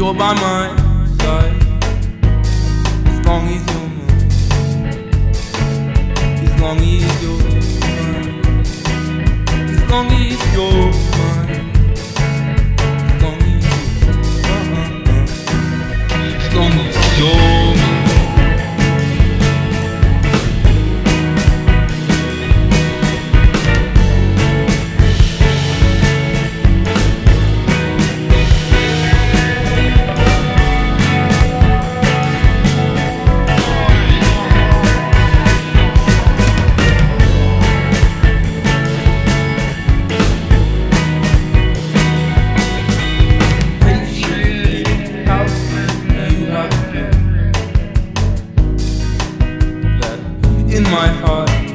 you're by my side, as long as you're mine, as long as you're mine, as long as you're in my heart.